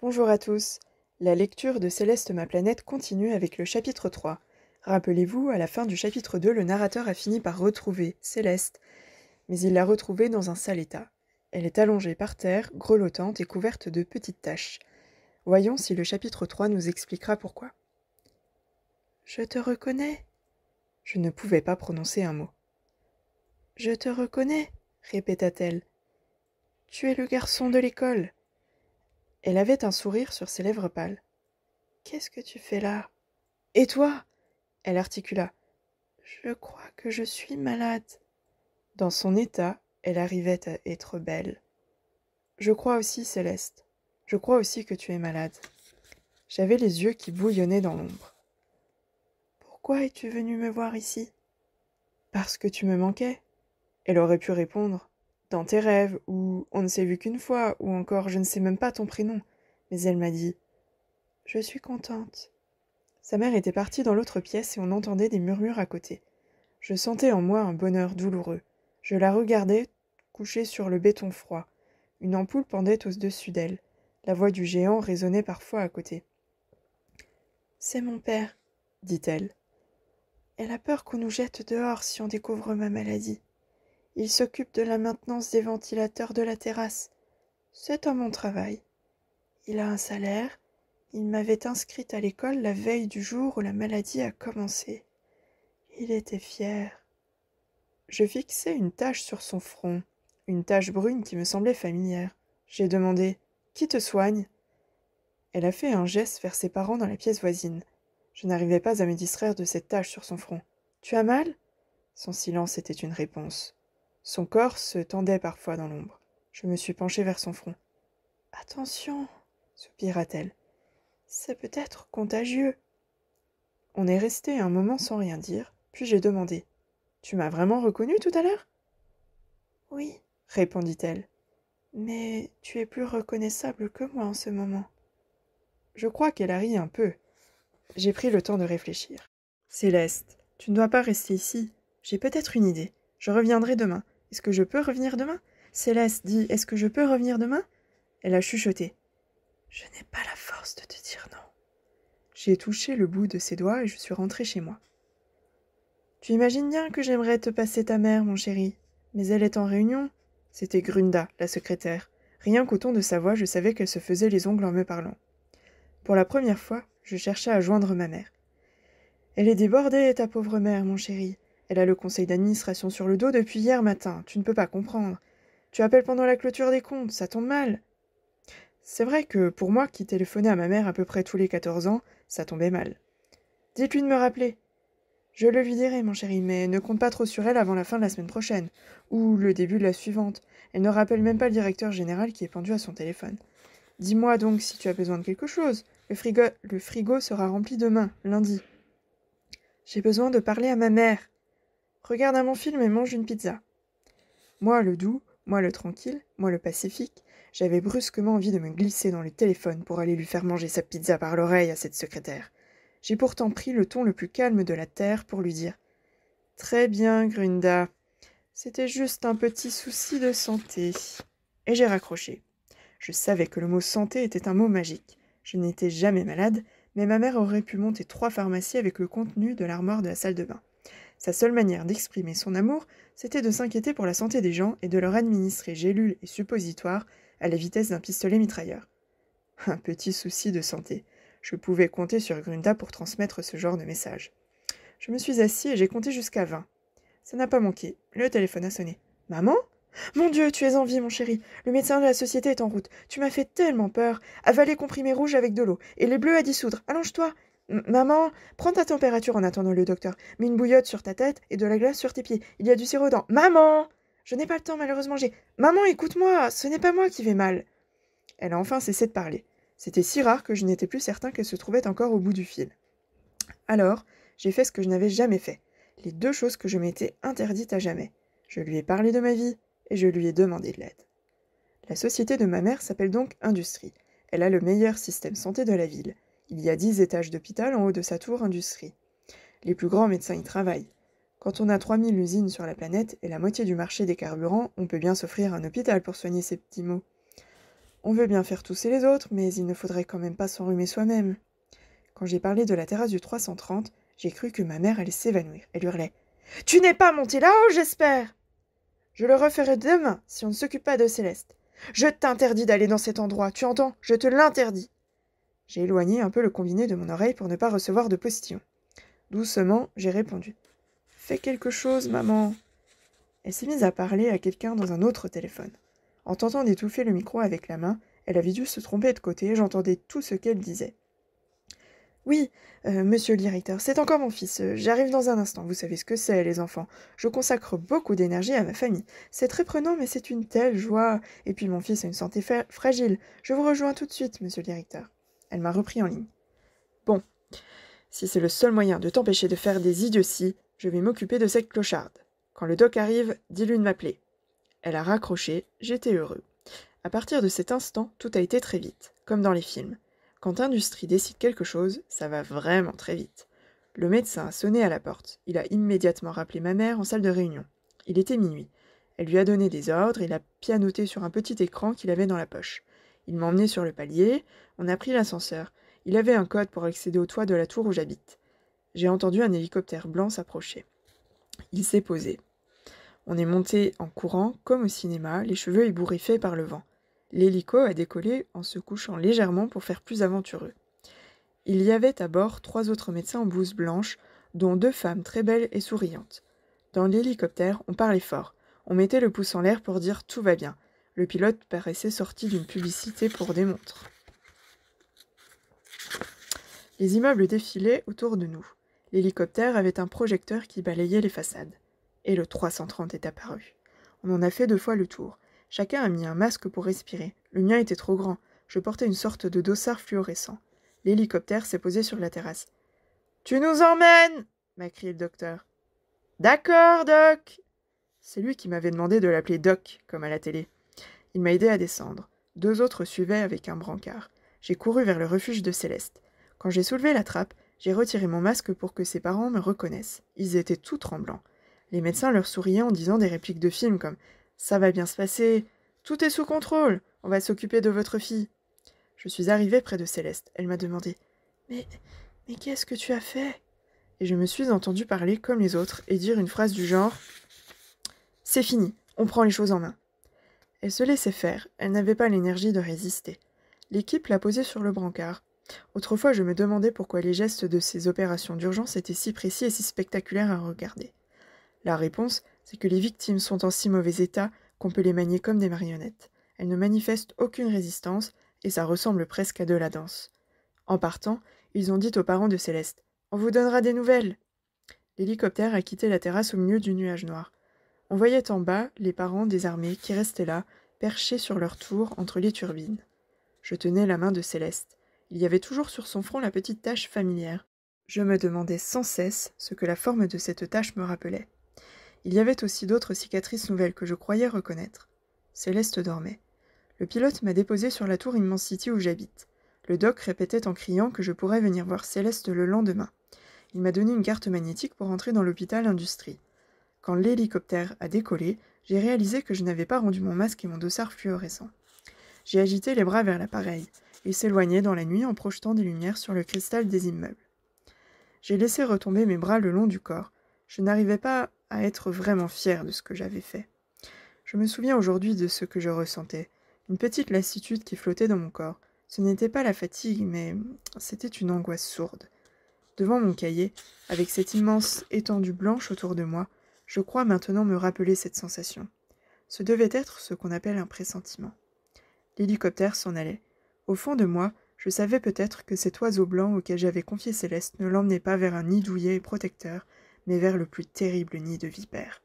Bonjour à tous. La lecture de Céleste ma planète continue avec le chapitre 3. Rappelez-vous, à la fin du chapitre 2, le narrateur a fini par retrouver Céleste, mais il l'a retrouvée dans un sale état. Elle est allongée par terre, grelottante et couverte de petites taches. Voyons si le chapitre 3 nous expliquera pourquoi. Je te reconnais? Je ne pouvais pas prononcer un mot. Je te reconnais, répéta-t-elle. Tu es le garçon de l'école. Elle avait un sourire sur ses lèvres pâles. Qu'est-ce que tu fais là Et toi? Elle articula. Je crois que je suis malade. Dans son état, elle arrivait à être belle. Je crois aussi, Céleste. Je crois aussi que tu es malade. J'avais les yeux qui bouillonnaient dans l'ombre. Pourquoi es-tu venu me voir ici Parce que tu me manquais. Elle aurait pu répondre dans tes rêves, ou on ne s'est vu qu'une fois, ou encore je ne sais même pas ton prénom. Mais elle m'a dit Je suis contente. Sa mère était partie dans l'autre pièce et on entendait des murmures à côté. Je sentais en moi un bonheur douloureux. Je la regardais, couchée sur le béton froid. Une ampoule pendait au-dessus d'elle. La voix du géant résonnait parfois à côté. C'est mon père, dit-elle. Elle a peur qu'on nous jette dehors si on découvre ma maladie. Il s'occupe de la maintenance des ventilateurs de la terrasse. C'est à mon travail. Il a un salaire. Il m'avait inscrite à l'école la veille du jour où la maladie a commencé. Il était fier. Je fixai une tache sur son front, une tache brune qui me semblait familière. J'ai demandé Qui te soigne? Elle a fait un geste vers ses parents dans la pièce voisine. Je n'arrivais pas à me distraire de cette tache sur son front. Tu as mal? Son silence était une réponse. Son corps se tendait parfois dans l'ombre. Je me suis penchée vers son front. Attention, soupira-t-elle. C'est peut-être contagieux. On est resté un moment sans rien dire, puis j'ai demandé. Tu m'as vraiment reconnu tout à l'heure? Oui, répondit-elle. Mais tu es plus reconnaissable que moi en ce moment. Je crois qu'elle a ri un peu. J'ai pris le temps de réfléchir. Céleste, tu ne dois pas rester ici. J'ai peut-être une idée. Je reviendrai demain. Est-ce que je peux revenir demain? Céleste dit Est-ce que je peux revenir demain? Elle a chuchoté. Je n'ai pas la force de te dire non. J'ai touché le bout de ses doigts et je suis rentrée chez moi. Tu imagines bien que j'aimerais te passer ta mère, mon chéri. Mais elle est en réunion. C'était Grunda, la secrétaire. Rien qu'au ton de sa voix, je savais qu'elle se faisait les ongles en me parlant. Pour la première fois, je cherchais à joindre ma mère. Elle est débordée, ta pauvre mère, mon chéri. Elle a le conseil d'administration sur le dos depuis hier matin. Tu ne peux pas comprendre. Tu appelles pendant la clôture des comptes, ça tombe mal. C'est vrai que pour moi, qui téléphonais à ma mère à peu près tous les quatorze ans, ça tombait mal. Dites-lui de me rappeler. Je le lui dirai, mon chéri, mais ne compte pas trop sur elle avant la fin de la semaine prochaine, ou le début de la suivante. Elle ne rappelle même pas le directeur général qui est pendu à son téléphone. Dis-moi donc si tu as besoin de quelque chose. Le frigo, le frigo sera rempli demain, lundi. J'ai besoin de parler à ma mère. Regarde un mon film et mange une pizza. Moi le doux, moi le tranquille, moi le pacifique, j'avais brusquement envie de me glisser dans le téléphone pour aller lui faire manger sa pizza par l'oreille à cette secrétaire. J'ai pourtant pris le ton le plus calme de la terre pour lui dire Très bien, Grunda. C'était juste un petit souci de santé. Et j'ai raccroché. Je savais que le mot santé était un mot magique. Je n'étais jamais malade, mais ma mère aurait pu monter trois pharmacies avec le contenu de l'armoire de la salle de bain. Sa seule manière d'exprimer son amour, c'était de s'inquiéter pour la santé des gens et de leur administrer gélules et suppositoires à la vitesse d'un pistolet mitrailleur. Un petit souci de santé. Je pouvais compter sur Grunda pour transmettre ce genre de message. Je me suis assis et j'ai compté jusqu'à vingt. Ça n'a pas manqué. Le téléphone a sonné. Maman Mon Dieu, tu es en vie, mon chéri. Le médecin de la société est en route. Tu m'as fait tellement peur. Avaler comprimés rouges avec de l'eau et les bleus à dissoudre. Allonge-toi. Maman, prends ta température en attendant le docteur. Mets une bouillotte sur ta tête et de la glace sur tes pieds. Il y a du sirop dans. Maman Je n'ai pas le temps, malheureusement. J'ai. Maman, écoute-moi Ce n'est pas moi qui vais mal. Elle a enfin cessé de parler. C'était si rare que je n'étais plus certain qu'elle se trouvait encore au bout du fil. Alors, j'ai fait ce que je n'avais jamais fait. Les deux choses que je m'étais interdites à jamais. Je lui ai parlé de ma vie et je lui ai demandé de l'aide. La société de ma mère s'appelle donc Industrie. Elle a le meilleur système santé de la ville. Il y a dix étages d'hôpital en haut de sa tour industrie. Les plus grands médecins y travaillent. Quand on a 3000 usines sur la planète et la moitié du marché des carburants, on peut bien s'offrir un hôpital pour soigner ces petits maux. On veut bien faire tousser les autres, mais il ne faudrait quand même pas s'enrhumer soi-même. Quand j'ai parlé de la terrasse du 330, j'ai cru que ma mère allait s'évanouir. Elle hurlait. Tu n'es pas monté là-haut, j'espère Je le referai demain si on ne s'occupe pas de Céleste. Je t'interdis d'aller dans cet endroit, tu entends? Je te l'interdis. J'ai éloigné un peu le combiné de mon oreille pour ne pas recevoir de postillon. Doucement, j'ai répondu. Fais quelque chose, maman. Elle s'est mise à parler à quelqu'un dans un autre téléphone. En tentant d'étouffer le micro avec la main, elle avait dû se tromper de côté, j'entendais tout ce qu'elle disait. Oui, euh, monsieur le directeur, c'est encore mon fils. J'arrive dans un instant. Vous savez ce que c'est, les enfants. Je consacre beaucoup d'énergie à ma famille. C'est très prenant, mais c'est une telle joie. Et puis mon fils a une santé fragile. Je vous rejoins tout de suite, monsieur le directeur. Elle m'a repris en ligne. Bon, si c'est le seul moyen de t'empêcher de faire des idioties, je vais m'occuper de cette clocharde. Quand le doc arrive, dis-lui de m'appeler. Elle a raccroché, j'étais heureux. À partir de cet instant, tout a été très vite, comme dans les films. Quand Industrie décide quelque chose, ça va vraiment très vite. Le médecin a sonné à la porte. Il a immédiatement rappelé ma mère en salle de réunion. Il était minuit. Elle lui a donné des ordres, il a pianoté sur un petit écran qu'il avait dans la poche. Il m'a sur le palier, on a pris l'ascenseur. Il avait un code pour accéder au toit de la tour où j'habite. J'ai entendu un hélicoptère blanc s'approcher. Il s'est posé. On est monté en courant, comme au cinéma, les cheveux ébouriffés par le vent. L'hélico a décollé en se couchant légèrement pour faire plus aventureux. Il y avait à bord trois autres médecins en blouse blanche, dont deux femmes très belles et souriantes. Dans l'hélicoptère, on parlait fort. On mettait le pouce en l'air pour dire tout va bien. Le pilote paraissait sorti d'une publicité pour des montres. Les immeubles défilaient autour de nous. L'hélicoptère avait un projecteur qui balayait les façades. Et le 330 est apparu. On en a fait deux fois le tour. Chacun a mis un masque pour respirer. Le mien était trop grand. Je portais une sorte de dossard fluorescent. L'hélicoptère s'est posé sur la terrasse. Tu nous emmènes m'a crié le docteur. D'accord, Doc C'est lui qui m'avait demandé de l'appeler Doc, comme à la télé. Il m'a aidé à descendre. Deux autres suivaient avec un brancard. J'ai couru vers le refuge de Céleste. Quand j'ai soulevé la trappe, j'ai retiré mon masque pour que ses parents me reconnaissent. Ils étaient tout tremblants. Les médecins leur souriaient en disant des répliques de film comme Ça va bien se passer, tout est sous contrôle, on va s'occuper de votre fille. Je suis arrivée près de Céleste. Elle m'a demandé Mais, mais qu'est-ce que tu as fait? Et je me suis entendue parler comme les autres et dire une phrase du genre C'est fini, on prend les choses en main. Elle se laissait faire, elle n'avait pas l'énergie de résister. L'équipe l'a posée sur le brancard. Autrefois, je me demandais pourquoi les gestes de ces opérations d'urgence étaient si précis et si spectaculaires à regarder. La réponse, c'est que les victimes sont en si mauvais état qu'on peut les manier comme des marionnettes. Elles ne manifestent aucune résistance, et ça ressemble presque à de la danse. En partant, ils ont dit aux parents de Céleste On vous donnera des nouvelles. L'hélicoptère a quitté la terrasse au milieu du nuage noir. On voyait en bas les parents désarmés qui restaient là, perchés sur leur tour entre les turbines. Je tenais la main de Céleste. Il y avait toujours sur son front la petite tache familière. Je me demandais sans cesse ce que la forme de cette tache me rappelait. Il y avait aussi d'autres cicatrices nouvelles que je croyais reconnaître. Céleste dormait. Le pilote m'a déposé sur la tour Immensity où j'habite. Le doc répétait en criant que je pourrais venir voir Céleste le lendemain. Il m'a donné une carte magnétique pour entrer dans l'hôpital Industrie. Quand l'hélicoptère a décollé, j'ai réalisé que je n'avais pas rendu mon masque et mon dossard fluorescent. J'ai agité les bras vers l'appareil. Il s'éloignait dans la nuit en projetant des lumières sur le cristal des immeubles. J'ai laissé retomber mes bras le long du corps. Je n'arrivais pas à être vraiment fier de ce que j'avais fait. Je me souviens aujourd'hui de ce que je ressentais, une petite lassitude qui flottait dans mon corps. Ce n'était pas la fatigue, mais c'était une angoisse sourde. Devant mon cahier, avec cette immense étendue blanche autour de moi, je crois maintenant me rappeler cette sensation. Ce devait être ce qu'on appelle un pressentiment. L'hélicoptère s'en allait. Au fond de moi, je savais peut-être que cet oiseau blanc auquel j'avais confié Céleste ne l'emmenait pas vers un nid douillet et protecteur, mais vers le plus terrible nid de vipères.